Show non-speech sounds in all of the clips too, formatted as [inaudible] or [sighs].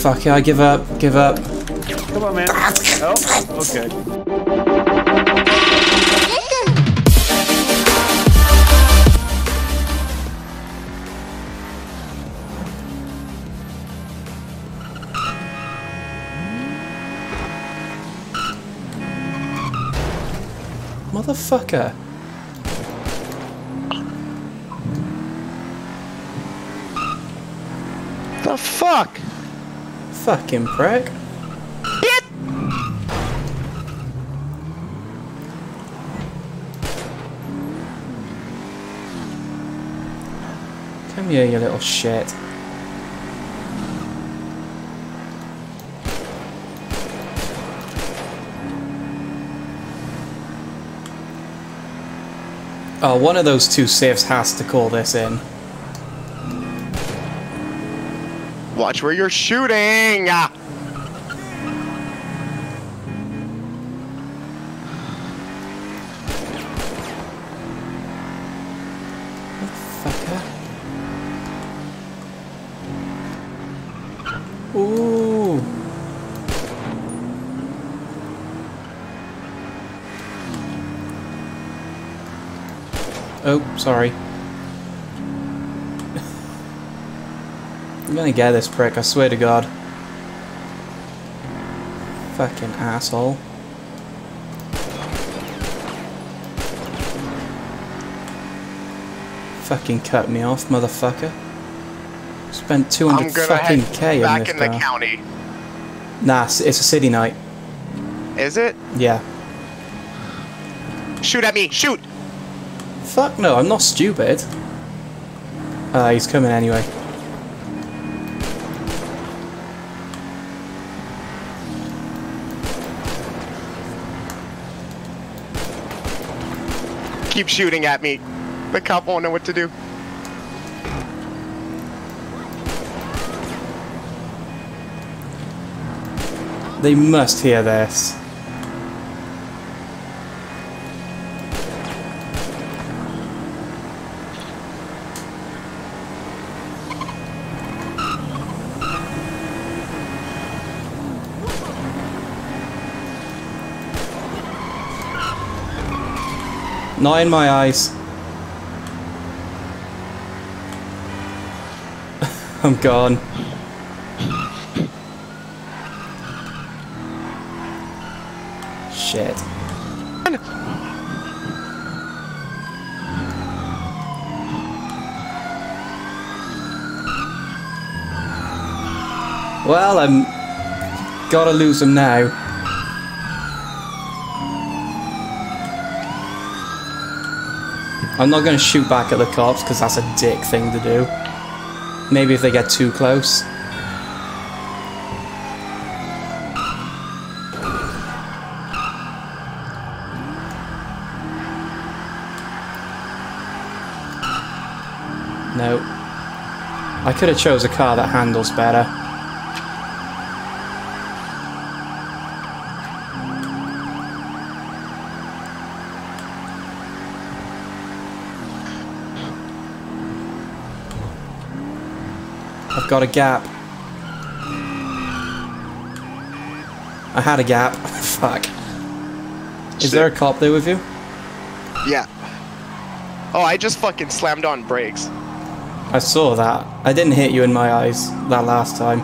Fuck it, I give up, give up. Come on, man. Oh, okay. Motherfucker. Fuck? Fucking prick. Come here, you little shit. Oh, one of those two safes has to call this in. Watch where you're shooting! Ooh. Oh, sorry. I'm gonna get this prick, I swear to god. Fucking asshole. Fucking cut me off, motherfucker. Spent 200 I'm gonna fucking K in back this in the county. Nah, it's it's a city night. Is it? Yeah. Shoot at me! Shoot! Fuck no, I'm not stupid. Uh, he's coming anyway. Keep shooting at me. The cop won't know what to do. They must hear this. Not in my eyes. [laughs] I'm gone. Shit. Well, I'm gotta lose him now. I'm not gonna shoot back at the cops because that's a dick thing to do. Maybe if they get too close. No. I could have chose a car that handles better. Got a gap. I had a gap. [laughs] Fuck. Is there a cop there with you? Yeah. Oh, I just fucking slammed on brakes. I saw that. I didn't hit you in my eyes that last time.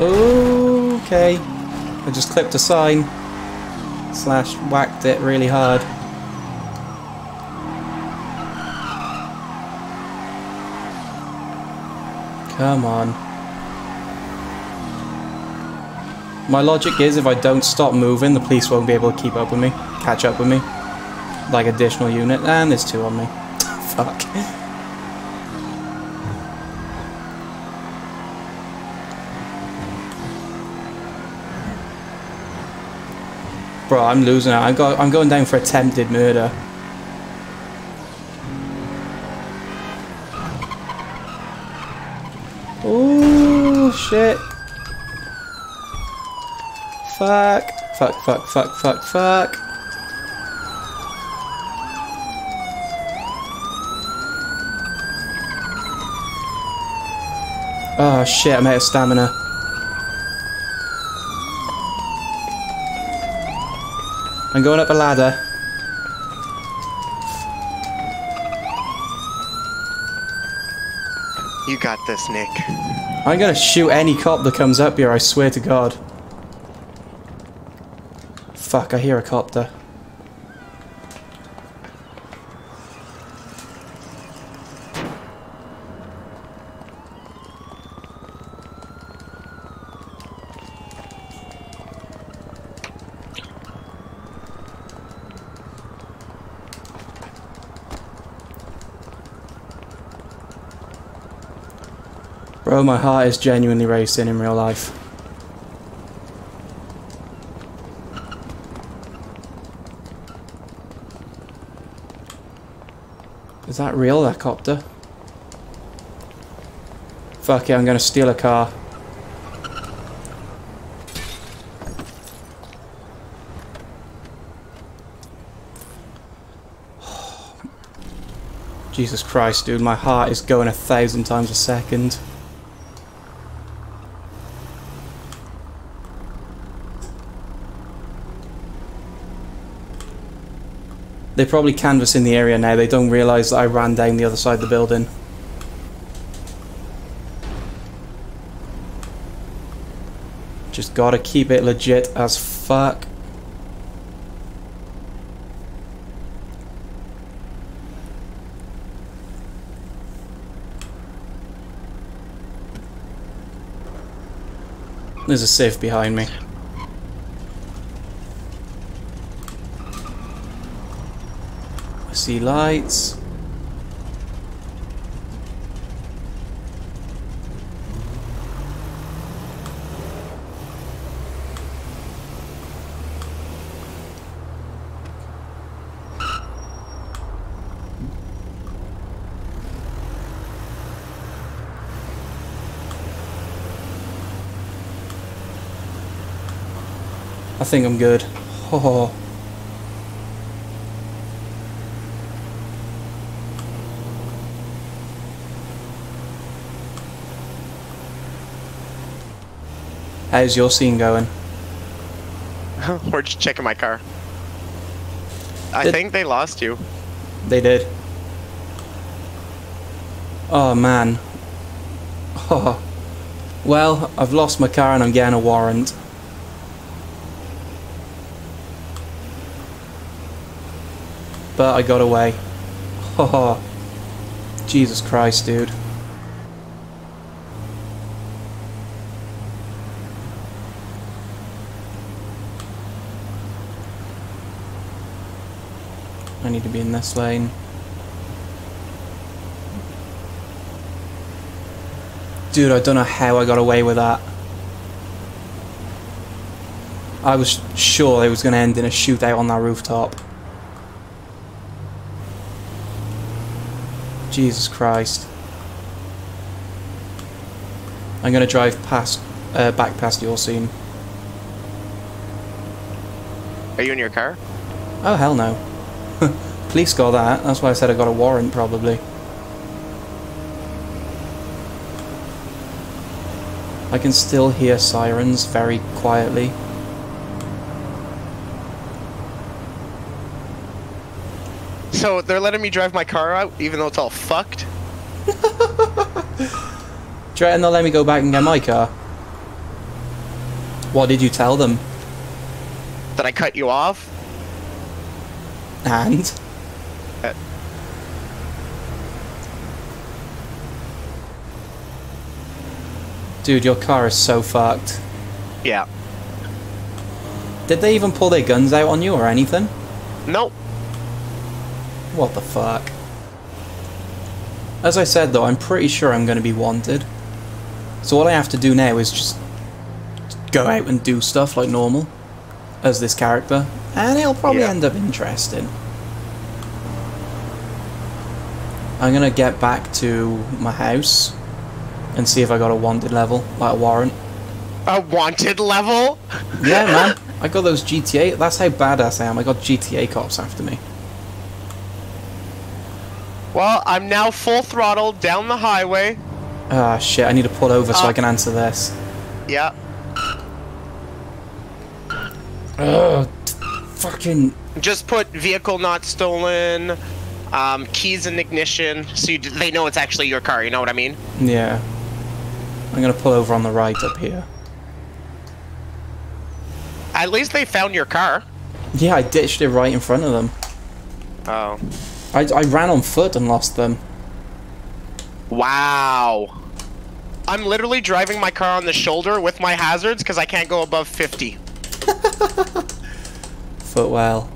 Okay. I just clipped a sign. Slash whacked it really hard. Come on. My logic is if I don't stop moving, the police won't be able to keep up with me, catch up with me. Like additional unit, and there's two on me. [laughs] Fuck. Bro, I'm losing. I'm, go I'm going down for attempted murder. fuck, fuck, fuck, fuck. Oh shit, I'm out of stamina. I'm going up a ladder. You got this, Nick. I'm gonna shoot any cop that comes up here, I swear to God. Fuck, I hear a copter. Bro, my heart is genuinely racing in real life. Is that real, that copter? Fuck it, I'm gonna steal a car. [sighs] Jesus Christ, dude, my heart is going a thousand times a second. They're probably canvassing the area now. They don't realise that I ran down the other side of the building. Just gotta keep it legit as fuck. There's a safe behind me. See lights. I think I'm good. [laughs] Oh. How's your scene going? [laughs] We're just checking my car. I Did- think they lost you. They did. Oh man. Oh. Well, I've lost my car and I'm getting a warrant. But I got away. [laughs] Oh. Jesus Christ, dude. Need to be in this lane. Dude, I don't know how I got away with that. I was sure it was going to end in a shootout on that rooftop. Jesus Christ. I'm going to drive past, uh, back past your scene. Are you in your car? Oh, hell no. [laughs] Police got that. That's why I said I got a warrant, probably. I can still hear sirens very quietly. So they're letting me drive my car out, even though it's all fucked. [laughs] Do you they'll let me go back and get my car? What did you tell them? That I cut you off. And? Uh, Dude, your car is so fucked. yeah. Did they even pull their guns out on you or anything? Nope. What the fuck? As I said though, I'm pretty sure I'm going to be wanted. So all I have to do now is just go out and do stuff like normal as this character, and it'll probably Yeah. end up interesting. I'm gonna get back to my house and see if I got a wanted level, like a warrant. A wanted level? Yeah, [laughs] man. I got those GTA. That's how badass I am. I got GTA cops after me. Well, I'm now full throttle down the highway. Ah, shit, I need to pull over so Uh. I can answer this. Yeah. Ugh, fucking... Just put vehicle not stolen, um, keys in ignition, so you, they know it's actually your car. You know what I mean? Yeah. I'm gonna pull over on the right up here. At least they found your car. Yeah, I ditched it right in front of them. Oh. I, I ran on foot and lost them. Wow. I'm literally driving my car on the shoulder with my hazards because I can't go above 50. [laughs] Footwell.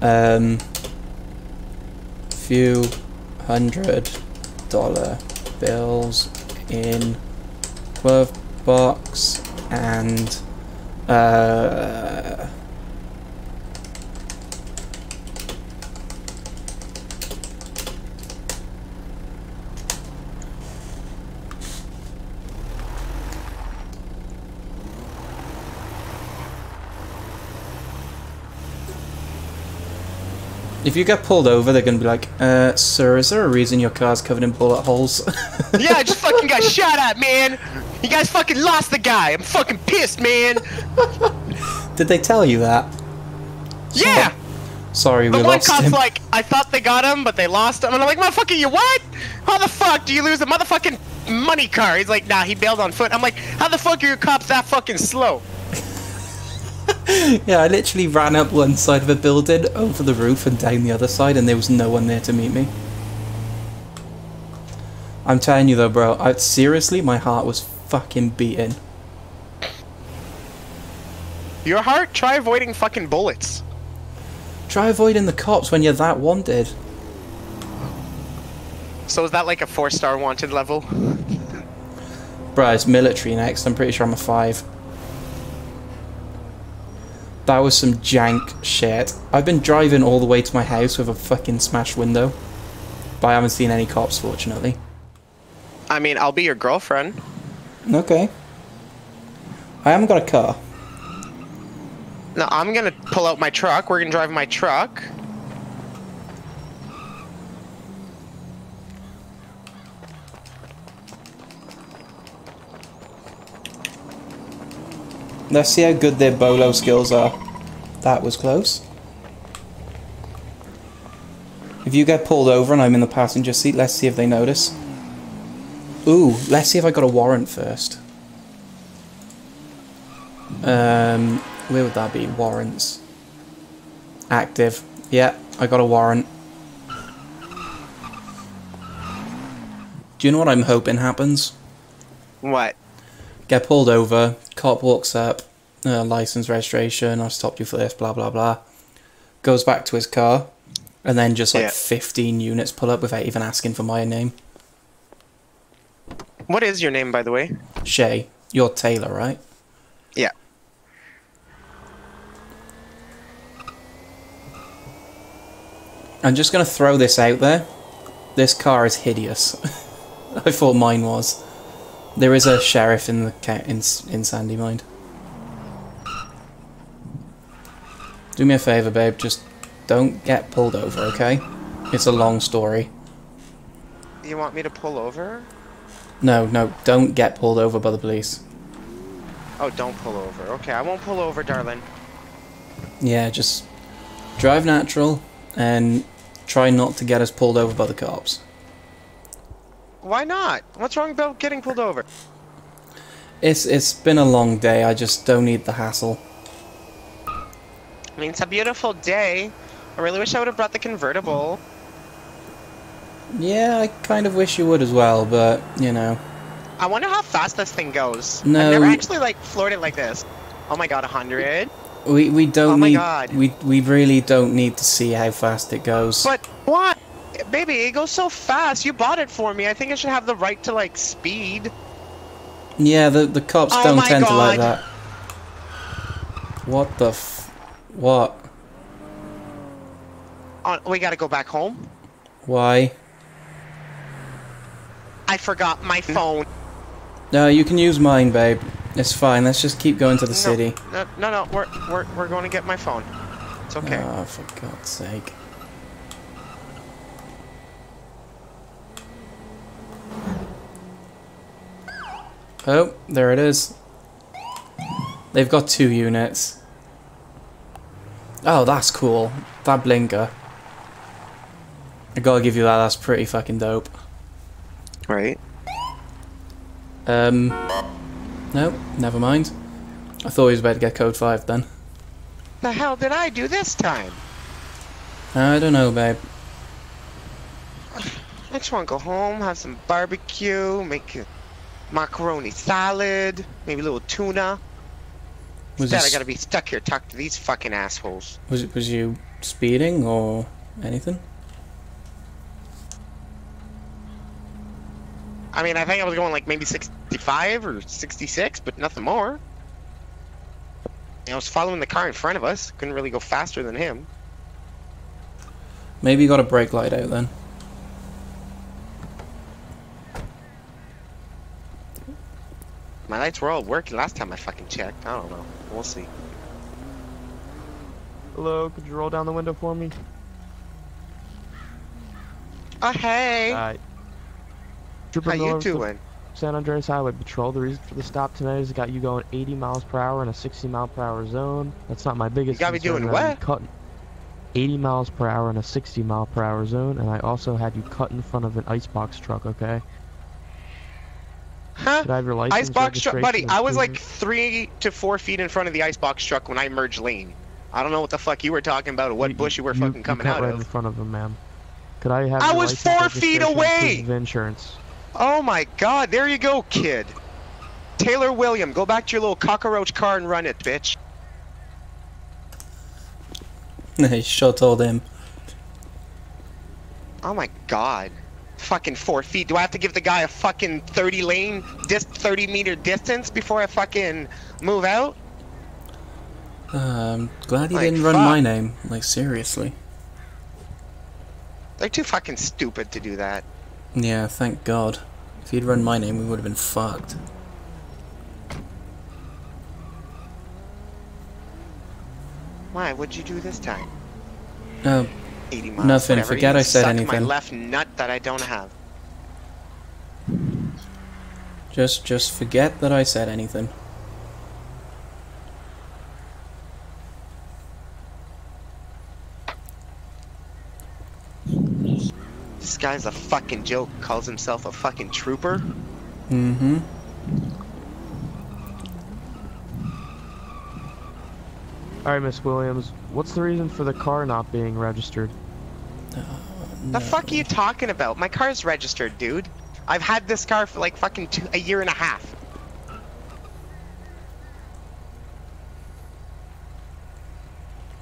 Um, few hundred dollar bills in glove box and uh, if you get pulled over, they're gonna be like, uh, "Sir, is there a reason your car's covered in bullet holes?" [laughs] yeah, I just fucking got shot at, man. You guys fucking lost the guy. I'm fucking pissed, man. Did they tell you that? Yeah. Sorry, The we one lost cop's him. like, I thought they got him, but they lost him. And I'm like, motherfucker, you what? How the fuck do you lose a motherfucking money car? He's like, nah, he bailed on foot. I'm like, how the fuck are your cops that fucking slow? [laughs] Yeah, I literally ran up one side of a building, over the roof, and down the other side, and there was no one there to meet me. I'm telling you though, bro, I, seriously, my heart was fucking beating. Your heart? Try avoiding fucking bullets. Try avoiding the cops when you're that wanted. So is that like a four-star wanted level? Bruh, it's military next, I'm pretty sure I'm a 5. That was some jank shit. I've been driving all the way to my house with a fucking smashed window. But I haven't seen any cops, fortunately. I mean, I'll be your girlfriend. Okay. I haven't got a car. No, I'm gonna pull out my truck. We're gonna drive my truck. Let's see how good their bolo skills are. That was close. If you get pulled over and I'm in the passenger seat, let's see if they notice. Ooh, let's see if I got a warrant first. Um, where would that be? Warrants. Active. Yeah, I got a warrant. Do you know what I'm hoping happens? What? Get pulled over, cop walks up, uh, license, registration, I've stopped you for this, blah blah blah. Goes back to his car, and then just like Yeah. 15 units pull up without even asking for my name. What is your name, by the way? Shay, you're Taylor, right? Yeah. I'm just gonna throw this out there. This car is hideous. [laughs] I thought mine was. There is a sheriff in the ca- in in Sandy Mind. Do me a favor, babe. Just don't get pulled over, okay? It's a long story. You want me to pull over? No, no, don't get pulled over by the police. Oh, don't pull over. Okay, I won't pull over, darling. Yeah, just drive natural and try not to get us pulled over by the cops. Why not? What's wrong about getting pulled over? It's it's been a long day. I just don't need the hassle. I mean, it's a beautiful day. I really wish I would have brought the convertible. Yeah, I kind of wish you would as well, but you know. I wonder how fast this thing goes. No. I've never actually like floored it like this. Oh my god, 100? We we don't Oh my need God. we we really don't need to see how fast it goes. But what? Baby, it goes so fast. You bought it for me. I think I should have the right to like speed. yeah, the the cops Oh don't tend to like that. What the f what? Oh, we gotta go back home. Why? I forgot my hmm? phone. No, you can use mine, babe. It's fine. Let's just keep going to the No, city. No, no, no. We're we're we're going to get my phone. It's okay. Oh, for God's sake. Oh, there it is. They've got two units. Oh, that's cool. That blinker. I gotta give you that, that's pretty fucking dope. Right. Um, no, never mind. I thought he was about to get code 5 then. The hell did I do this time? I don't know, babe. I just want to go home, have some barbecue, make macaroni salad, maybe a little tuna. Was, Instead, I gotta be stuck here talking to these fucking assholes. was, it, was you speeding or anything? I mean, I think I was going like maybe 65 or 66, but nothing more. I was following the car in front of us. Couldn't really go faster than him. Maybe you got a brake light out then. Lights were all working last time I fucking checked. I don't know. We'll see. Hello, could you roll down the window for me? Oh, hey! Alright. Trooper How you Miller, doing? San Andreas Highway Patrol. The reason for the stop tonight is it got you going 80 miles per hour in a 60 mile per hour zone. That's not my biggest You got me doing what? Cutting 80 miles per hour in a 60 mile per hour zone, and I also had you cut in front of an icebox truck, okay? Huh? Could I have your license Icebox truck, buddy. I was like three to four feet in front of the icebox truck when I merged lane. I don't know what the fuck you were talking about or what bush you were fucking coming cut out right in front of him, ma'am. Could I have I was four feet away! of insurance. Oh my god, there you go, kid. Taylor William, go back to your little cockroach car and run it, bitch. [laughs] you sure told him. Oh my god. Fucking four feet. Do I have to give the guy a fucking 30 lane, dis 30 meter distance before I fucking move out? Um, glad he Like, didn't run fuck. my name. Like, seriously. They're too fucking stupid to do that. Yeah, thank God. If he'd run my name, we would have been fucked. Why? What'd you do this time? Uh, 80 miles. Nothing, whatever. forget I said suck my anything. left nut that I don't have. just, just forget that I said anything. This guy's a fucking joke. Calls himself a fucking trooper. Mm-hmm. Alright, Miss Williams, what's the reason for the car not being registered? Uh, the fuck are you talking about? My car's registered, dude. I've had this car for like fucking two, a year and a half.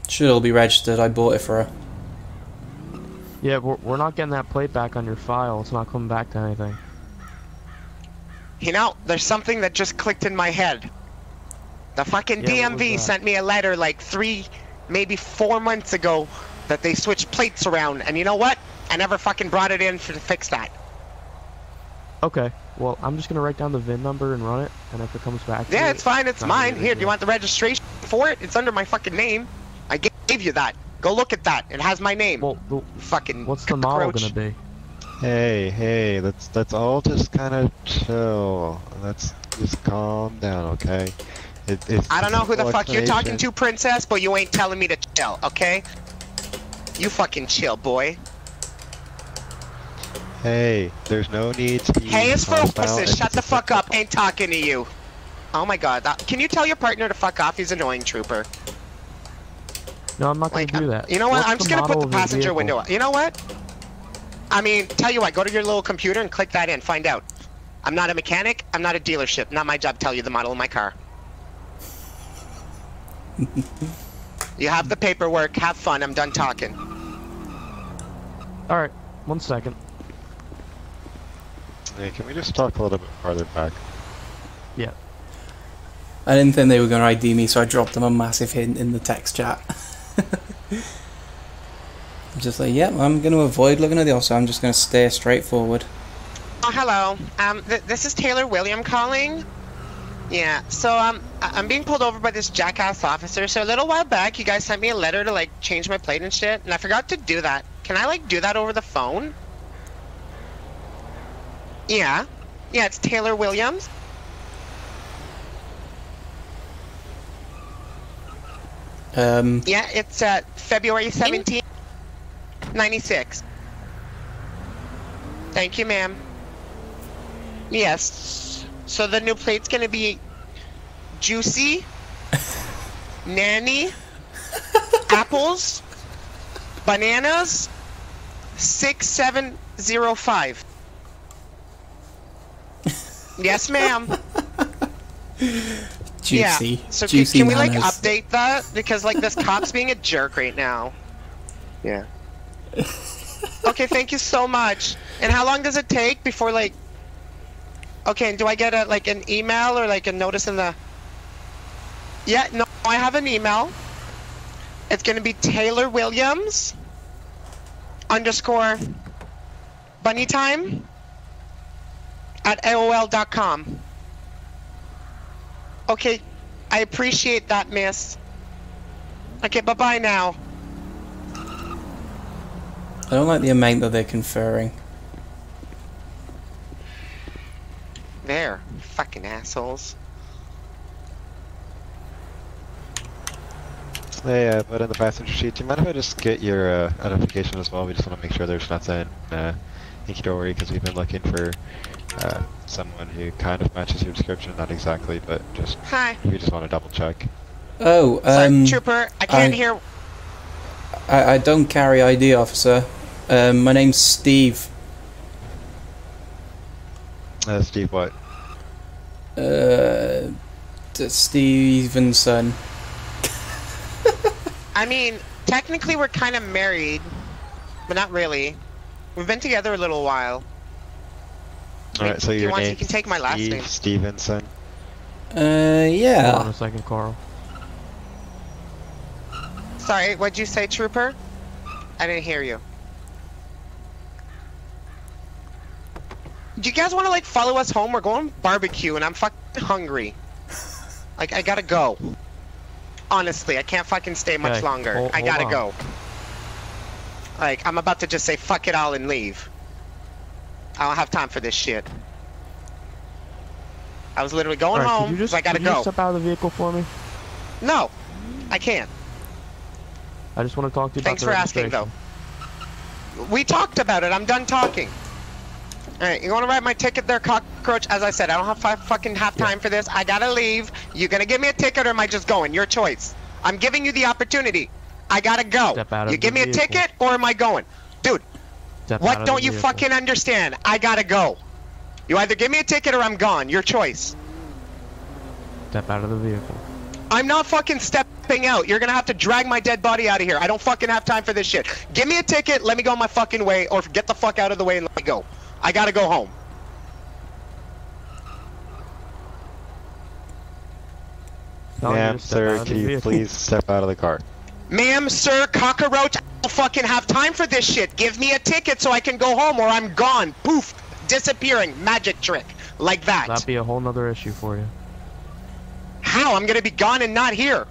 Should all be registered. I bought it for her. Yeah, we're, we're not getting that plate back on your file. It's not coming back to anything. You know, there's something that just clicked in my head. The fucking Yeah, DMV sent me a letter like three, maybe four months ago that they switched plates around, and you know what? I never fucking brought it in for, to fix that. Okay, well, I'm just gonna write down the VIN number and run it, and if it comes back to Yeah, me, it's fine. It's mine. Here, do you want the registration for it? It's under my fucking name. I gave you that. Go look at that. It has my name. Well, the, fucking. what's the model gonna be? Hey, hey, let's let's all just kind of chill. Let's just calm down, okay? It, it's I don't know who the fuck you're talking to, princess, but you ain't telling me to chill, okay? You fucking chill, boy. Hey, there's no need to be Hey, it's for hostile. horses. Shut the fuck up. Ain't talking to you. Oh my god. That, can you tell your partner to fuck off? He's annoying, trooper. No, I'm not gonna Like, do uh, that. you know what? What's I'm just gonna put the passenger vehicle? window up. You know what? I mean, tell you what. Go to your little computer and click that in. Find out. I'm not a mechanic. I'm not a dealership. Not my job to tell you the model of my car. [laughs] you have the paperwork. Have fun. I'm done talking. All right, one second. Hey, can we just talk a little bit farther back? Yeah. I didn't think they were going to ID me, so I dropped them a massive hint in the text chat. I'm [laughs] just like, yep, I'm going to avoid looking at the also. I'm just going to stay straight forward. Oh, hello. Um, th- this is Taylor William calling. Yeah, so um, I'm being pulled over by this jackass officer. So a little while back, you guys sent me a letter to like change my plate and shit, and I forgot to do that. Can I like do that over the phone? Yeah, yeah, it's Taylor Williams. Um. Yeah, it's uh, February 17, 96. Thank you, ma'am. Yes. So the new plate's gonna be juicy, nanny, apples, bananas, 6705. Yes, ma'am. juicy. Yeah. So can, juicy can we like nanas. update that because like this cop's being a jerk right now. Yeah. Okay, thank you so much. And how long does it take before like? Okay, and do I get a like an email or like a notice in the? Yeah, no, I have an email. It's gonna be Taylor Williams underscore bunny time at AOL.com. Okay, I appreciate that, miss. Okay, bye bye now. I don't like the amount that they're conferring. There, fucking assholes. Hey, uh, but in the passenger seat, do you mind if I just get your uh, identification as well? We just want to make sure there's nothing uh, hinky-dory because we've been looking for uh, someone who kind of matches your description, not exactly, but just Hi. we just want to double check. Oh, Sorry, um, trooper. I can't I- hear. I, I don't carry ID, officer. Um, my name's Steve. Uh, Steve, what? Uh, D- Stevenson. [laughs] I mean, technically we're kind of married, but not really. We've been together a little while. All right, so you your want, you can take my last Steve name. Stevenson. Uh, Hold on yeah. a second, Carl. Sorry, what'd you say, trooper? I didn't hear you. Do you guys want to like follow us home? We're going barbecue, and I'm fucking hungry. Like I gotta go. Honestly, I can't fucking stay much Okay, longer. hol- I gotta on. go. Like I'm about to just say fuck it all and leave. I don't have time for this shit. I was literally going Alright, home. could you just so I gotta go. step out of the vehicle for me? No, I can't. I just want to talk to you Thanks about for asking, though. We talked about it. I'm done talking. All right, you want to write my ticket there, cockroach? As I said, I don't have five fucking half time for this. I gotta leave. You gonna give me a ticket or am I just going? Your choice. I'm giving you the opportunity. I gotta go. Step out of You give me a ticket or am I going? Dude, Step what don't you vehicle. fucking understand? I gotta go. You either give me a ticket or I'm gone. Your choice. Step out of the vehicle. I'm not fucking stepping out. You're gonna have to drag my dead body out of here. I don't fucking have time for this shit. Give me a ticket, let me go my fucking way, or get the fuck out of the way and let me go. I gotta go home. Ma'am, to step out sir, can you please step out of the car? Ma'am, sir, cockroach, I don't fucking have time for this shit. Give me a ticket so I can go home or I'm gone. Poof. Disappearing. Magic trick. Like that. That'd be a whole nother issue for you. How? I'm gonna be gone and not here.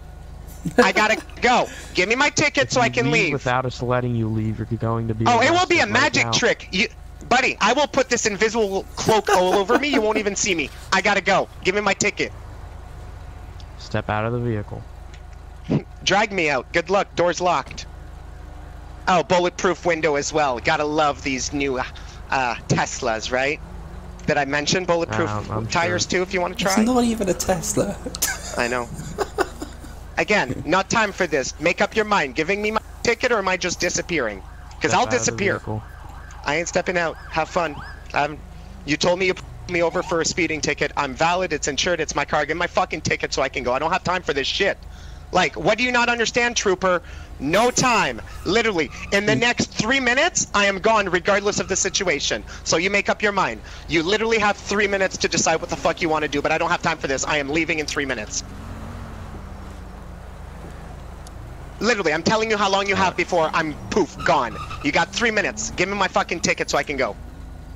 I gotta [laughs] go. Give me my ticket so I can leave. Without us letting you leave, you're going to be. Oh, it will be a arrested right magic trick. You, buddy, I will put this invisible cloak all over me. You won't even see me. I gotta go. Give me my ticket. Step out of the vehicle. Drag me out. Good luck. Door's locked. Oh, bulletproof window as well. Gotta love these new uh, Teslas, right? Did I mention bulletproof Um, I'm tires sure. too? If you want to try. It's try. not even a Tesla. [laughs] I know. Again, not time for this. Make up your mind. Giving me my ticket or am I just disappearing? Because I'll out of the disappear. I ain't stepping out. Have fun. Um, you told me you put me over for a speeding ticket. I'm valid. It's insured. It's my car. Give me my fucking ticket so I can go. I don't have time for this shit. Like, what do you not understand, trooper? No time. Literally, in the next three minutes, I am gone regardless of the situation. So you make up your mind. You literally have three minutes to decide what the fuck you want to do, but I don't have time for this. I am leaving in three minutes. Literally, I'm telling you how long you have before I'm poof, gone. You got three minutes. Give me my fucking ticket so I can go.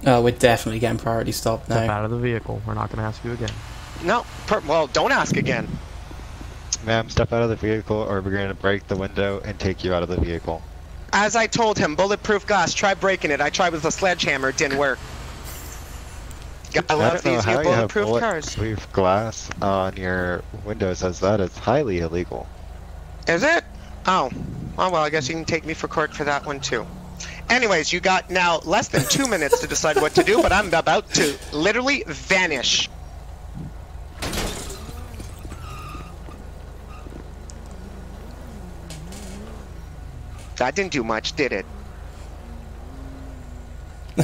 oh, we're definitely getting priority stop Step now. out of the vehicle. We're not going to ask you again. No, per- well, don't ask again. Ma'am, step out of the vehicle or we're going to break the window and take you out of the vehicle. As I told him, bulletproof glass. Try breaking it. I tried with a sledgehammer. Didn't work. Gotta I love don't know these how new you have bulletproof cars. bulletproof glass on your windows as that is highly illegal. Is it? Oh. Oh, well, I guess you can take me for court for that one, too. Anyways, you got now less than two [laughs] minutes to decide what to do, but I'm about to literally vanish. That didn't do much, did it? [laughs]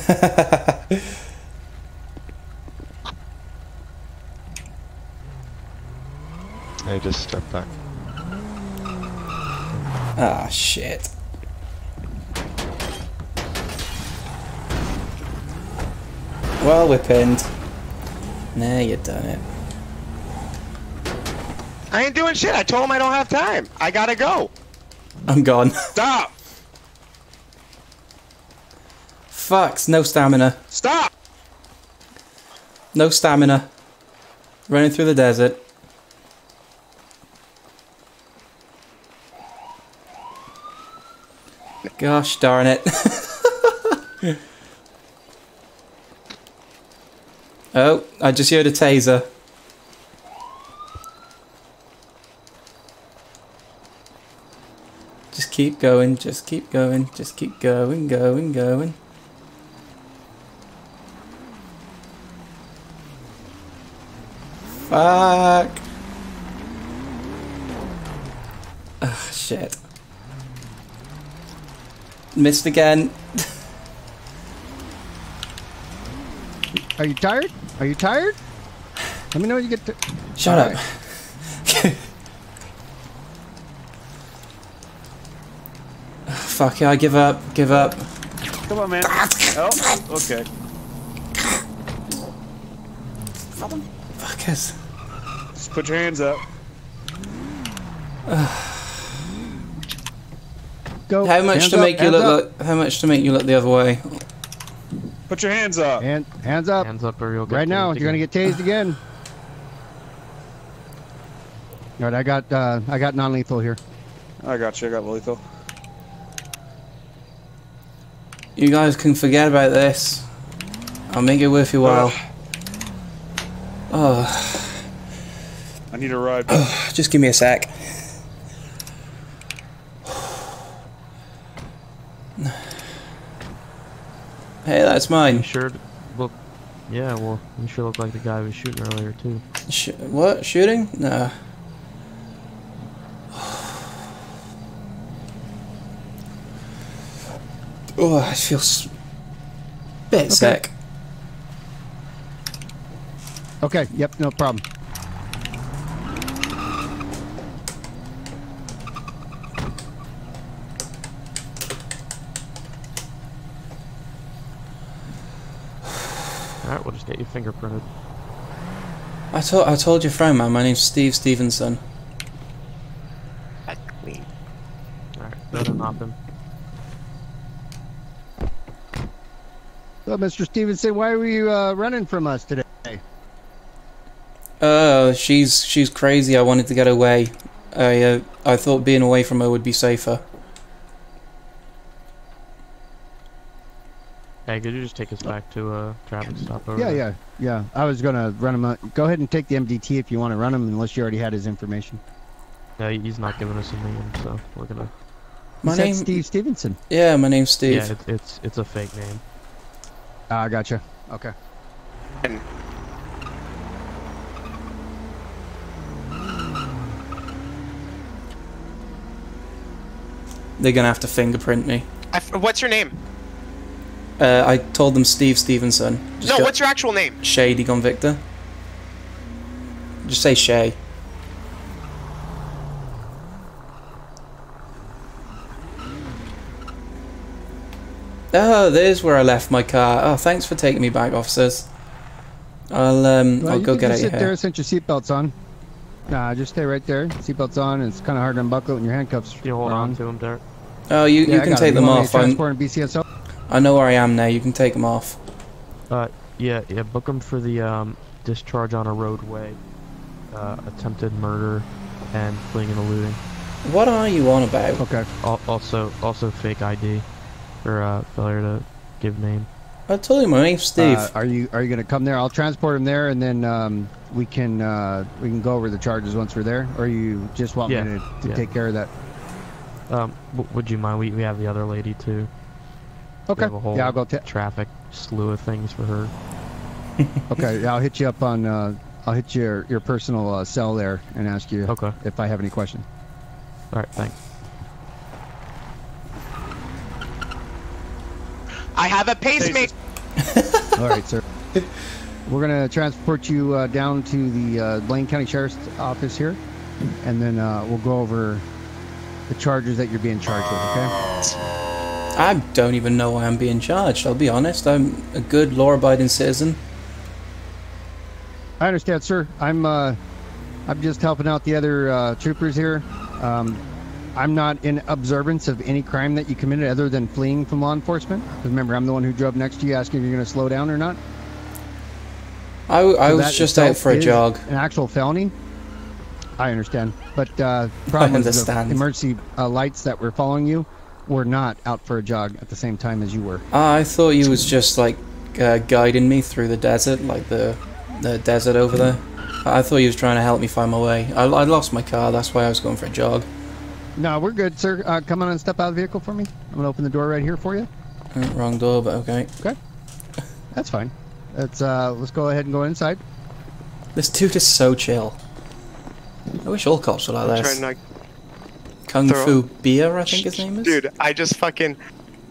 I just stepped back. Ah, shit. Well, we're pinned. Nah, you done it. I ain't doing shit. I told him I don't have time. I gotta go. I'm gone. [laughs] Stop! Fucks, no stamina. Stop! No stamina. Running through the desert. Gosh darn it. [laughs] oh, I just heard a taser. Just keep going, just keep going, just keep going, going, going. Fuck. Ah, shit. Missed again. Are you tired? Are you tired? Let me know when you get to. Shut All up. [laughs] Fuck yeah, I give up, give up. Come on, man. Oh, okay. Fuckers. Just put your hands up. [sighs] [sighs] [sighs] Go. How much Hands to up, make you look up. like, how much to make you look the other way? Put your hands up. Hand, hands up. Hands up or you'll get right now, you're gonna get tased again. [sighs] All right, I got uh, I got non-lethal here. I got you. I got lethal. You guys can forget about this. I'll make it worth your while. Oh, I need a ride. just give me a sec. Hey, that's You mine. sure look. Yeah, well, you sure look like the guy who was shooting earlier too. Sh- what? Shooting? Nah. Oh, I feel s- bit sick. Okay. Yep. No problem. All right, we'll just get you fingerprinted. I told I told your friend, man. My name's Steve Stevenson. All right, go ahead and him. So, Mr. Stevenson, why were you uh, running from us today? Uh, she's she's crazy. I wanted to get away. I uh, I thought being away from her would be safer. Hey, could you just take us back to a traffic stop over Yeah, there? yeah, yeah. I was gonna run him. A, go ahead and take the MDT if you want to run him, unless you already had his information. No, he's not giving us a name, so we're gonna. My said name. Steve Stevenson. Yeah, my name's Steve. Yeah, it's it's it's a fake name. Ah, I gotcha. Okay. They're gonna have to fingerprint me. I f what's your name? Uh, I told them Steve Stevenson. Just no, go- what's your actual name? Shady Gone Victor. Just say Shay. Oh, there's where I left my car. Oh, thanks for taking me back, officers. I'll um, Well, I'll go can get just out your sit there hair. since your seatbelt's on. Nah, just stay right there. Seatbelt's on. And it's kind of hard to unbuckle it when your handcuffs. Can you hold are on to them, Derek? Oh, you, Yeah, you can take You them off. I'm, Transport and BCSO. I know where I am now. You can take them off. Uh, yeah, yeah. Book them for the um discharge on a roadway, uh, attempted murder, and fleeing and eluding. What are you on about? Okay. Al- Also, also fake ID, or uh, failure to give name. I told you my name's Steve. Uh, are you are you going to come there? I'll transport him there, and then um, we can uh, we can go over the charges once we're there. Or you just want Yeah, me to, to yeah. take care of that? Um, w- would you mind? We we have the other lady too. We Okay. have a whole Yeah, I'll go. ta- traffic slew of things for her. [laughs] okay, yeah, I'll hit you up on. Uh, I'll hit your your personal uh, cell there and ask you Okay. if I have any questions. All right. Thanks. I have a pacemaker. [laughs] All right, sir. We're gonna transport you uh, down to the uh, Blaine County Sheriff's Office here, and then uh, we'll go over the charges that you're being charged with. Okay? I don't even know why I'm being charged. I'll be honest. I'm a good law-abiding citizen. I understand, sir. I'm uh, I'm just helping out the other uh, troopers here. Um, I'm not in observance of any crime that you committed other than fleeing from law enforcement. Remember, I'm the one who drove next to you, asking if you're going to slow down or not. I, w- I So was just out for a jog. An actual felony. I understand, but uh, [laughs] problem understand. the emergency uh, lights that were following you were not out for a jog at the same time as you were. I thought you was just like uh, guiding me through the desert, like the the desert over there. I thought you was trying to help me find my way. I, I lost my car. That's why I was going for a jog. No, we're good, sir. Uh, come on and step out of the vehicle for me. I'm gonna open the door right here for you. Uh, wrong door, but okay. Okay, that's fine. Let's uh, let's go ahead and go inside. This dude is so chill. I wish all cops were like I'm this. trying Kung throw- Fu Beer, I think his name is. Dude, I just fucking.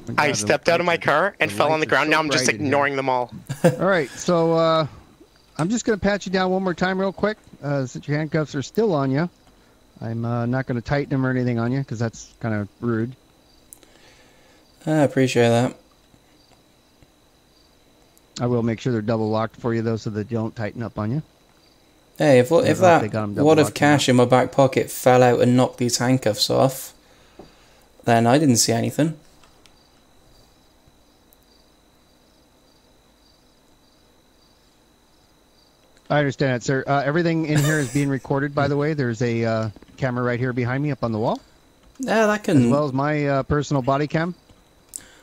Oh I stepped out of my car and fell on the ground. so Now I'm just bright in here. ignoring them all. [laughs] All right, so uh, I'm just gonna pat you down one more time, real quick, uh, since your handcuffs are still on you. I'm uh, not gonna tighten them or anything on you because that's kind of rude. I appreciate that. I will make sure they're double locked for you though, so that they don't tighten up on you. Hey, if if don't know if that they got 'em double wad of cash in my back pocket fell out and knocked these handcuffs off, then I didn't see anything. I understand it, sir. Uh, everything in here is being recorded, by the way. There's a uh, camera right here behind me, up on the wall, Yeah, that can. as well as my uh, personal body cam.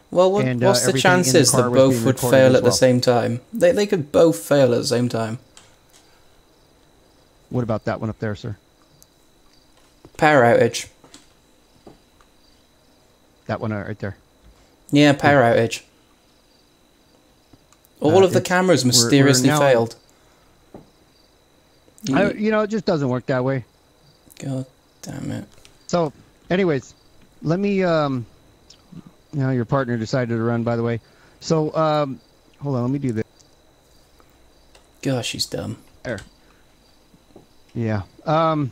Well, what, And, uh, what's the the chances car that both would fail at the same time? They they could both fail at the same time. What about that one up there, sir? Power outage. That one uh, right there. Yeah, power outage. All Uh, of the cameras we're- we're mysteriously now- failed. I, you know, it just doesn't work that way. God damn it. So, anyways, let me. Um, you know, your partner decided to run, by the way. So, um, hold on, let me do this. Gosh, she's dumb. Yeah. Um,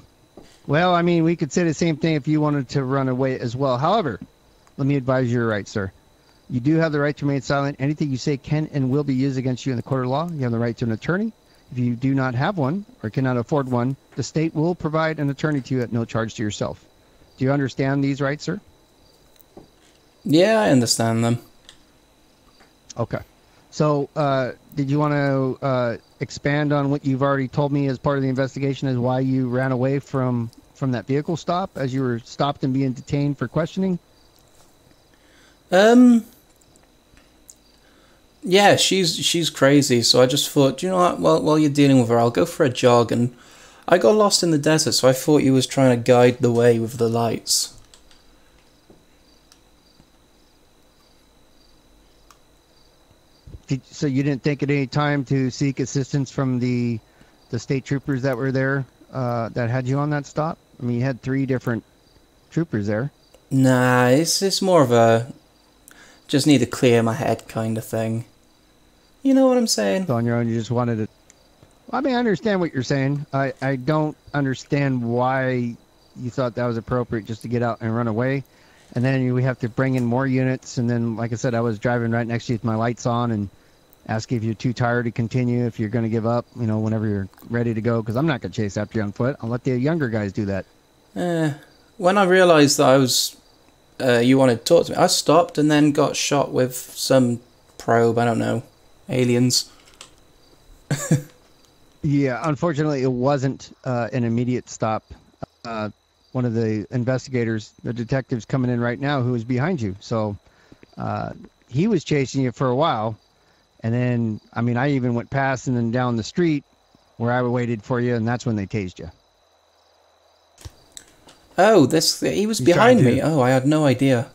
well, I mean, we could say the same thing if you wanted to run away as well. However, let me advise you, right, sir. You do have the right to remain silent. Anything you say can and will be used against you in the court of law. You have the right to an attorney. If you do not have one or cannot afford one, the state will provide an attorney to you at no charge to yourself. Do you understand these rights, sir? Yeah, I understand them. Okay. So, uh, did you want to uh, expand on what you've already told me as part of the investigation as why you ran away from from that vehicle stop as you were stopped and being detained for questioning? Um. Yeah, she's she's crazy. So I just thought, you know what? While while you're dealing with her, I'll go for a jog. And I got lost in the desert, so I thought you was trying to guide the way with the lights. Did, so you didn't think at any time to seek assistance from the the state troopers that were there uh, that had you on that stop? I mean, you had three different troopers there. Nah, it's it's more of a just need to clear my head kind of thing. You know what I'm saying? So on your own, you just wanted to. I mean, I understand what you're saying. I, I don't understand why you thought that was appropriate just to get out and run away. And then you, we have to bring in more units. And then, like I said, I was driving right next to you with my lights on and ask if you're too tired to continue, if you're going to give up, you know, whenever you're ready to go. Because I'm not going to chase after you on foot. I'll let the younger guys do that. Eh, when I realised that I was, uh, you wanted to talk to me, I stopped and then got shot with some probe. I don't know, aliens. [laughs] Yeah, unfortunately, it wasn't uh, an immediate stop. Uh, one of the investigators, the detective's coming in right now, who is behind you. So uh, he was chasing you for a while, And then, I mean, I even went past and then down the street where I waited for you, and that's when they tased you. Oh, this he was He's behind me. Oh, I had no idea.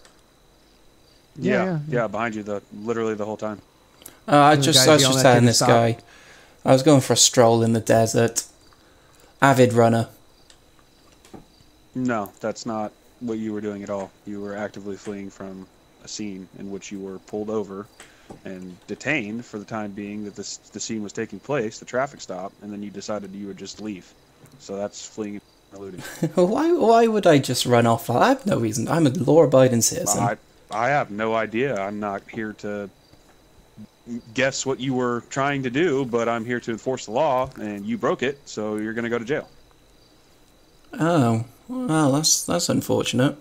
Yeah, Yeah, yeah, yeah. behind you, the literally the whole time. Uh, I just I was just at telling this stop. guy. I was going for a stroll in the desert. Avid runner. No, that's not what you were doing at all. You were actively fleeing from a scene in which you were pulled over and detained for the time being that this the scene was taking place, the traffic stop, and then you decided you would just leave. So that's fleeing and eluding. [laughs] why why would I just run off? I have no reason. I'm a law-abiding citizen. I I have no idea. I'm not here to guess what you were trying to do, but I'm here to enforce the law, and you broke it, so you're going to go to jail. Oh, well, that's that's unfortunate.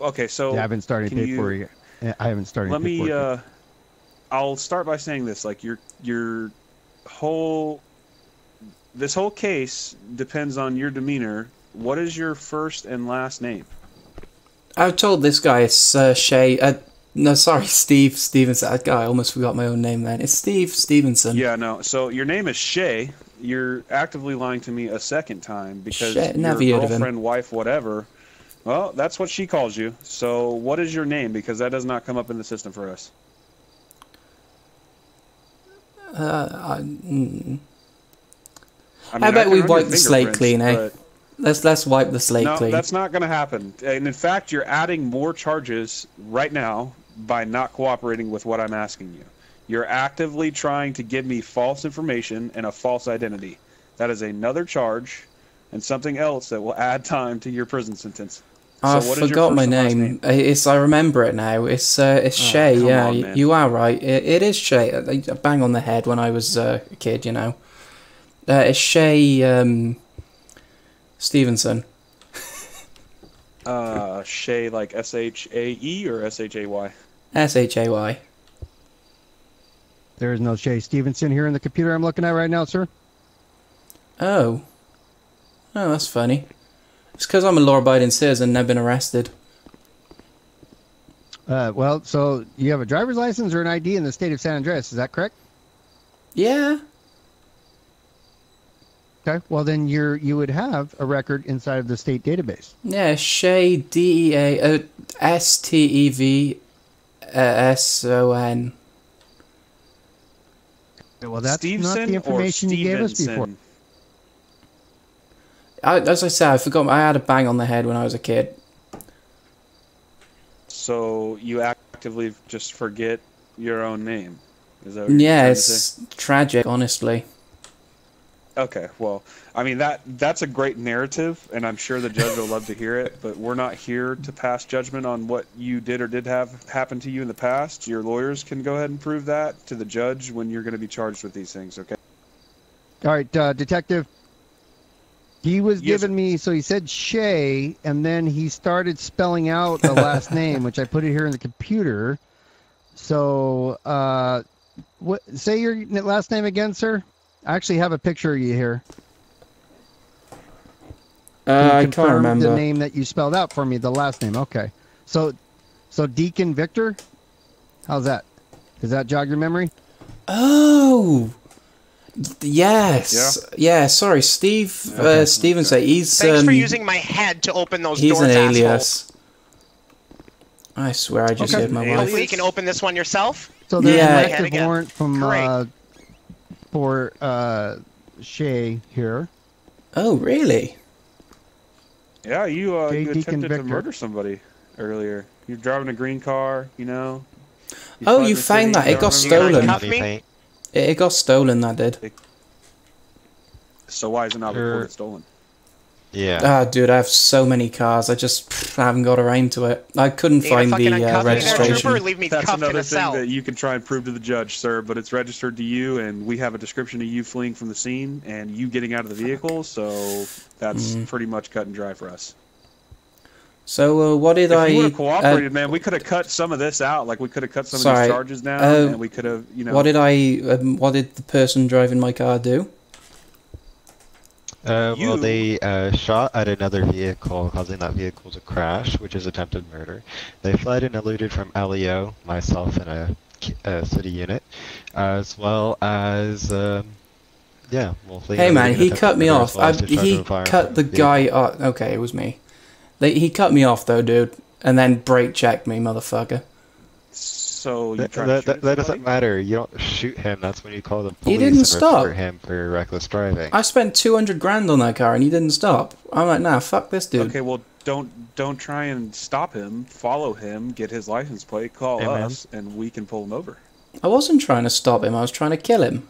Okay, so Yeah, I haven't started can you- paperwork yet. Yeah, I haven't started let me uh i'll start by saying this like your your whole this whole case depends on your demeanor what is your first and last name I've told this guy it's uh, Shay. Uh, no, sorry, [laughs] Steve Stevenson. That guy I almost forgot my own name. Then it's Steve Stevenson. yeah no so your name is shay you're actively lying to me a second time because Shay, your never heard of him. girlfriend wife whatever well that's what she calls you so what is your name because that does not come up in the system for us Uh, I, mm. I, How about can we wipe the slate clean, eh? Let's let's wipe the slate no, clean. that's not going to happen. And in fact, you're adding more charges right now by not cooperating with what I'm asking you. You're actively trying to give me false information and a false identity. That is another charge and something else that will add time to your prison sentence. I so what is forgot my first and last name. Uh, It's I remember it now. It's uh, it's Oh, Shay. Yeah, on, you are right. It, it is Shay. I, I bang on the head when I was uh, a kid. You know, uh, it's Shay um, Stevenson. [laughs] Uh, Shay, like S H A E or S H A Y? S H A Y. There is no Shay Stevenson here in the computer I'm looking at right now, sir. Oh. Oh, that's funny. It's because I'm a law-abiding citizen and I've been arrested. Uh, well, so you have a driver's license or an ID in the state of San Andreas, is that correct? Yeah. Okay. Well, then you're you would have a record inside of the state database. Yeah, Shay D E A uh, S T E V uh, S O N. Well, that's Stevenson not the information you gave us before. I, as I said, I forgot. I had a bang on the head when I was a kid. So you actively just forget your own name? Is that what Yeah, trying to say? it's tragic, honestly. Okay, well, I mean that that's a great narrative, and I'm sure the judge will love to hear it. But we're not here to pass judgment on what you did or did have happen to you in the past. Your lawyers can go ahead and prove that to the judge when you're going to be charged with these things. Okay. All right, uh, detective. He was Yes. giving me so he said Shay, and then he started spelling out the last [laughs] name, which I put it here in the computer. So, uh, what? Say your last name again, sir. I actually have a picture of you here. Can Uh, I can't remember. the name that you spelled out for me. The last name. Okay. So, so Deacon Victor. How's that? Does that jog your memory? Oh, yes, yeah. sorry, Steve. Uh, Stevenson. He's Thanks um, for using my head to open those He's doors, an asshole. alias. I swear, I just Okay. hit my Alias? wife. Hopefully you can open this one yourself. So there's Yeah. an active warrant from uh, for uh, Shay here. Oh, really? Yeah, you uh, J. you Deacon attempted to Victor. murder somebody earlier. You're driving a green car, you know. Oh, you found that. It got remember- You're gonna stolen. Cuff Money me? paint. It, it got stolen. That did. So why is it not Sure. reported stolen? Yeah. Ah, dude, I have so many cars. I just pff, haven't got around to it. I couldn't You gonna find the uh, uncuff me there, registration. trooper, leave me That's cuffed in another thing cell. that you can try and prove to the judge, sir. But it's registered to you, and we have a description of you fleeing from the scene and you getting out of the vehicle. So that's Mm. pretty much cut and dry for us. So, uh, what did If I? you would have uh, cooperated, man, we could have cut some of this out. Like we could have cut some of these charges down, Uh, and we could have, you know. What did I? Um, what did the person driving my car do? Uh, You- well, they uh, shot at another vehicle, causing that vehicle to crash, which is attempted murder. They fled and eluded from LEO, myself and a uh, city unit, as well as um, yeah. Well, Hey man, he cut me off. I, he of a firearm cut the vehicle. guy off. Okay, it was me. They, he cut me off though, dude, and then brake checked me, motherfucker. So you That, that, to that, that doesn't matter. You don't shoot him. That's when you call the police didn't and stop. report him for reckless driving. I spent 200 grand on that car and he didn't stop. I'm like, nah, fuck this dude. Okay, well, don't don't try and stop him. Follow him. Get his license plate. Call Hey, man. us, and we can pull him over. I wasn't trying to stop him, I was trying to kill him.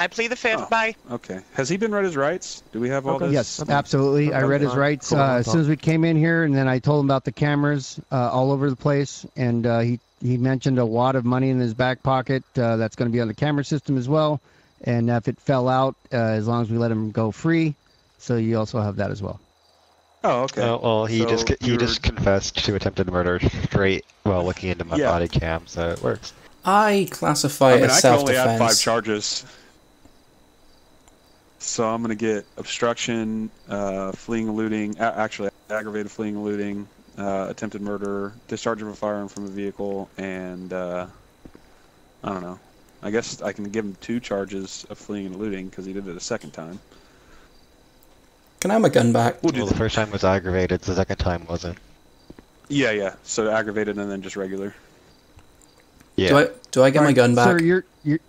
I plead the fifth. Oh. Bye. Okay. Has he been read his rights? Do we have all Okay. this? Yes, Okay. absolutely. I read his rights cool. uh, as soon as we came in here, and then I told him about the cameras uh, all over the place, and uh, he he mentioned a wad of money in his back pocket uh, that's going to be on the camera system as well, and if it fell out, uh, as long as we let him go free, so you also have that as well. Oh, okay. Uh, well, he So just he you're- just confessed to attempted murder straight while looking into my Yeah. body cam, so it works. I classify I it mean, as I can only have five charges. So I'm gonna get obstruction, uh, fleeing, and eluding. A- actually, aggravated fleeing, and eluding, uh, attempted murder, discharge of a firearm from a vehicle, and uh, I don't know. I guess I can give him two charges of fleeing and eluding because he did it a second time. Can I have my gun back? We'll Well, the first time was aggravated, the second time wasn't. Yeah, yeah. So aggravated and then just regular. Yeah. Do I do I get my gun back? Sir, you're you're.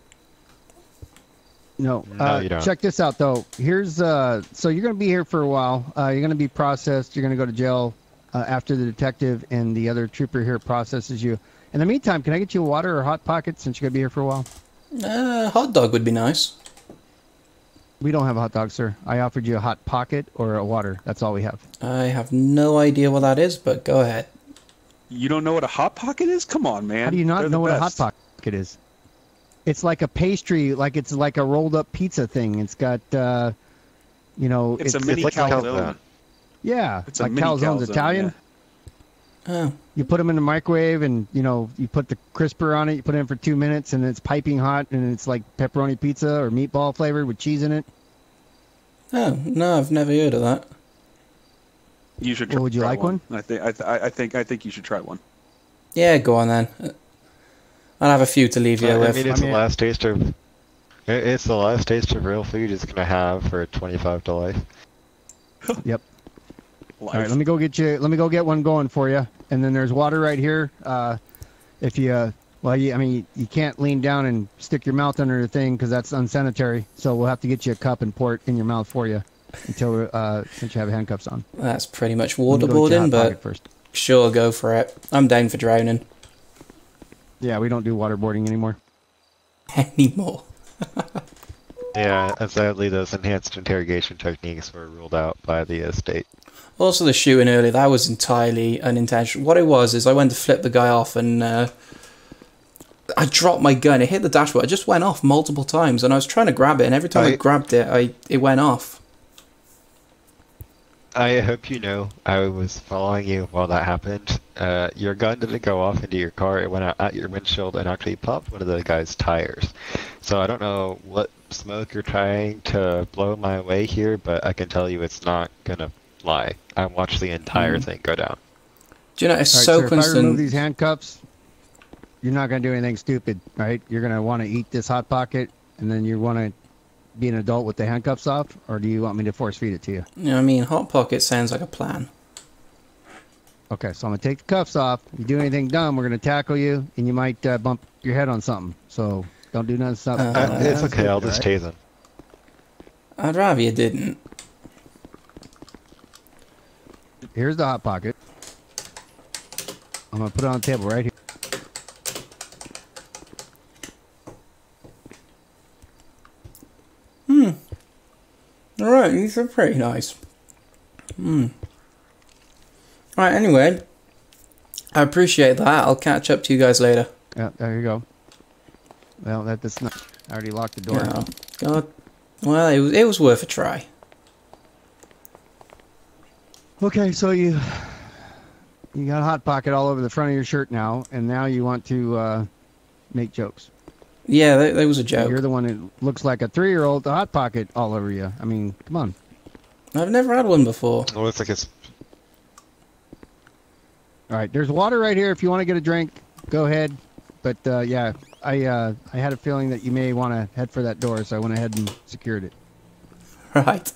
No, No, uh, you don't. check this out though. Here's uh, so you're going to be here for a while. Uh, you're going to be processed. You're going to go to jail uh, after the detective and the other trooper here processes you. In the meantime, can I get you a water or hot pocket since you're going to be here for a while? Uh, hot dog would be nice. We don't have a hot dog, sir. I offered you a hot pocket or a water. That's all we have. I have no idea what that is, but go ahead. You don't know what a hot pocket is? Come on, man. How do you not They're the know what a hot pocket is? It's like a pastry, like it's like a rolled up pizza thing. It's got, uh, you know, It's, a it's mini like calzone. calzone. yeah, It's a like mini calzone's calzone, Italian. yeah. Oh, You put them in the microwave, and you know, you put the crisper on it. You put it in for two minutes, and it's piping hot, and it's like pepperoni pizza or meatball flavored with cheese in it. oh no, I've never heard of that. You should. Well, Try, would you try like one? I think. I, th- I think. I think you should try one. Yeah, go on then. Uh, I'll have a few to leave you I with. mean, it's I mean- the last taste of it's the last taste of real food he's gonna have for 25 to life. [laughs] Yep. All right, let me go get you. Let me go get one going for you. And then there's water right here. Uh, if you, uh, well, you, I mean, you can't lean down and stick your mouth under the thing because that's unsanitary. So we'll have to get you a cup and pour it in your mouth for you until uh, since you have handcuffs on. That's pretty much Let go get you a waterboarding, but first. sure, go for it. I'm down for drowning Yeah, we don't do waterboarding anymore. [laughs] anymore. [laughs] Yeah, and sadly, those enhanced interrogation techniques were ruled out by the uh, state. Also, the shooting earlier, that was entirely unintentional. What it was is I went to flip the guy off and uh, I dropped my gun. It hit the dashboard. It just went off multiple times and I was trying to grab it, and every time I, I- grabbed it, I it went off. I hope you know I was following you while that happened. Uh, your gun didn't go off into your car; it went out at your windshield and actually popped one of the guy's tires. So I don't know what smoke you're trying to blow my way here, but I can tell you it's not gonna fly. I watched the entire Mhm. thing go down. Do you know, it's All right, so sir, if I remove these handcuffs, you're not going to do anything stupid, right? You're going to want to eat this hot pocket, and then you want to be an adult with the handcuffs off, or do you want me to force feed it to you? You know what I mean? Hot Pocket sounds like a plan. Okay, so I'm gonna take the cuffs off. You do anything dumb, we're gonna tackle you, and you might uh, bump your head on something. So don't do nothing. Stuff. Uh, Uh, it's that's okay. I'll just tase him. I'd rather you didn't. Here's the hot pocket. I'm gonna put it on the table right here. Alright, these are pretty nice. Hmm. Alright, anyway. I appreciate that. I'll catch up to you guys later. Yeah, there you go. Well, that, that's not. I already locked the door. Yeah. God. Well, it was, it was worth a try. Okay, so you you got a hot pocket all over the front of your shirt now, and now you want to uh, make jokes. Yeah, that, that was a joke. You're the one that looks like a three-year-old. The hot pocket all over you. I mean, come on. I've never had one before. Well, it's like it's All right, there's water right here. If you want to get a drink, go ahead. But uh, yeah, I uh, I had a feeling that you may want to head for that door, so I went ahead and secured it. [laughs] Right.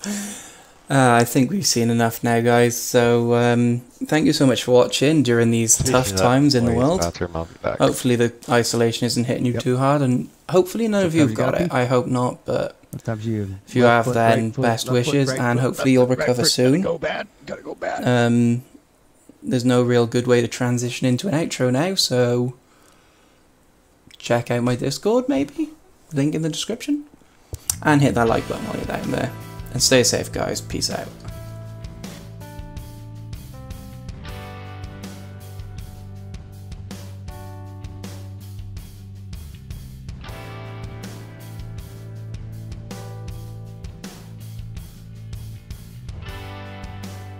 Uh, I think we've seen enough now, guys. So um, thank you so much for watching during these tough Speaking of times in the world. Bathroom, I'll be back. Hopefully the isolation isn't hitting you Yep. too hard, and hopefully none of you have Sometimes got it. gotta I hope not, but Sometimes you. If you left have, foot, then right foot, best left foot, wishes, right and foot, hopefully you'll foot, right recover soon. Gotta go bad. Gotta go bad. um, there's no real good way to transition into an outro now. So check out my Discord, maybe link in the description, and hit that like button while you're down there. And stay safe, guys. Peace out.